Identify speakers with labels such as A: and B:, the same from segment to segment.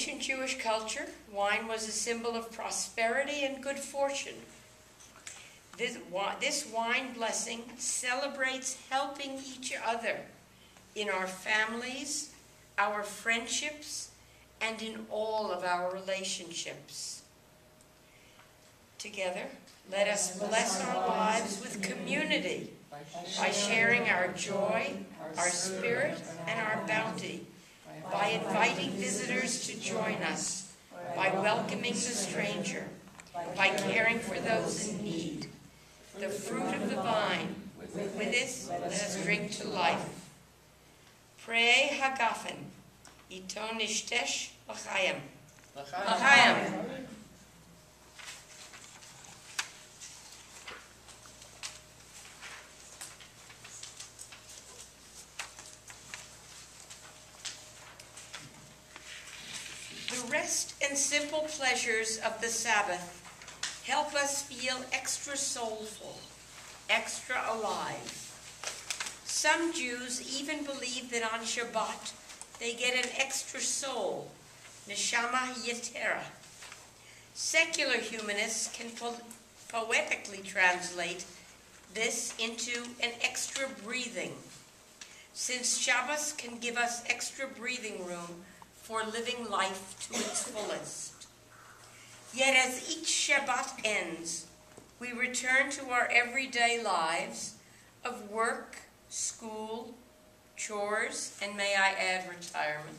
A: ancient Jewish culture, wine was a symbol of prosperity and good fortune. This, this wine blessing celebrates helping each other in our families, our friendships, and in all of our relationships. Together, let us bless our lives with community by sharing our joy, our spirit, and our bounty, inviting visitors to join us, by welcoming the stranger, by caring for those in need. The fruit of the vine, with this let us drink to life. Pri hagafen, ito nishtesh l'chaim. L'chaim. The rest and simple pleasures of the Sabbath help us feel extra soulful, extra alive. Some Jews even believe that on Shabbat they get an extra soul, neshama yetera. Secular humanists can po- poetically translate this into an extra breathing, since Shabbos can give us extra breathing room for living life to its fullest. Yet as each Shabbat ends, we return to our everyday lives of work, school, chores, and may I add, retirement.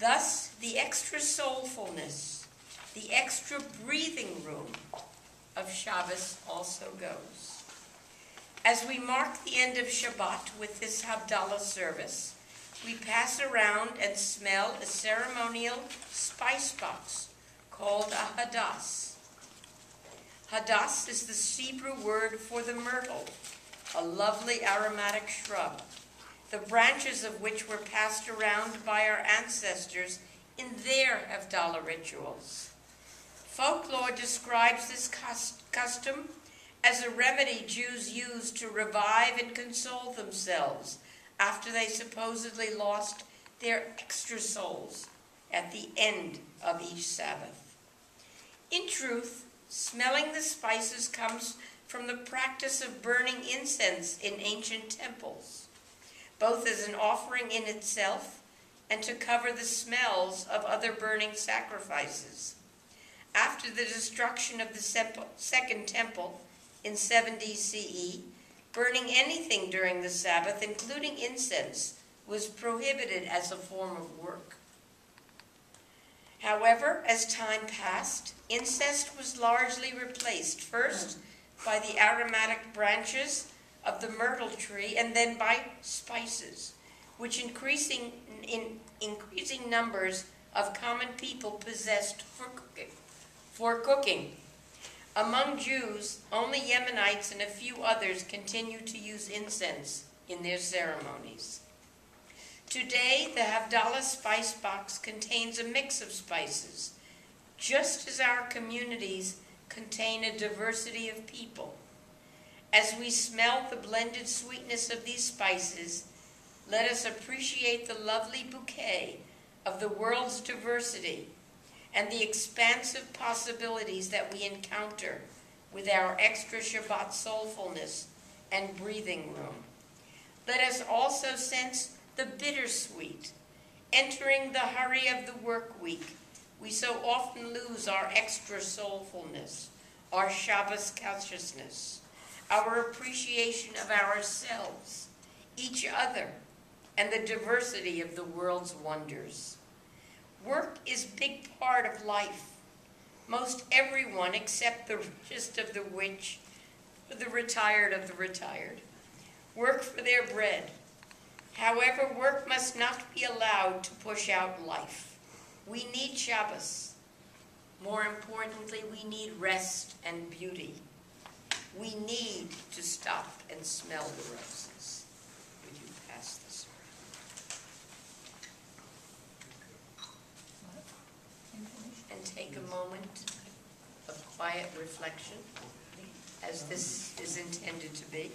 A: Thus, the extra soulfulness, the extra breathing room of Shabbos also goes. As we mark the end of Shabbat with this Havdalah service, we pass around and smell a ceremonial spice box called a hadass. Hadass is the Hebrew word for the myrtle, a lovely aromatic shrub, the branches of which were passed around by our ancestors in their Havdalah rituals. Folklore describes this custom as a remedy Jews used to revive and console themselves after they supposedly lost their extra souls at the end of each Sabbath. In truth, smelling the spices comes from the practice of burning incense in ancient temples, both as an offering in itself and to cover the smells of other burning sacrifices. After the destruction of the Second Temple in 70 CE, Burning anything during the Sabbath, including incense, was prohibited as a form of work. However, as time passed, incense was largely replaced, first by the aromatic branches of the myrtle tree and then by spices, which increasing, in increasing numbers of common people possessed for cooking. For cooking. Among Jews, only Yemenites and a few others continue to use incense in their ceremonies. Today, the Havdalah spice box contains a mix of spices, just as our communities contain a diversity of people. As we smell the blended sweetness of these spices, let us appreciate the lovely bouquet of the world's diversity and the expansive possibilities that we encounter with our extra Shabbat soulfulness and breathing room. Let us also sense the bittersweet. Entering the hurry of the work week, we so often lose our extra soulfulness, our Shabbos consciousness, our appreciation of ourselves, each other, and the diversity of the world's wonders. Work is a big part of life. Most everyone except the richest of the rich, the retired of the retired, work for their bread. However, work must not be allowed to push out life. We need Shabbos. More importantly, we need rest and beauty. We need to stop and smell the roses. Take a moment of quiet reflection, as this is intended to be.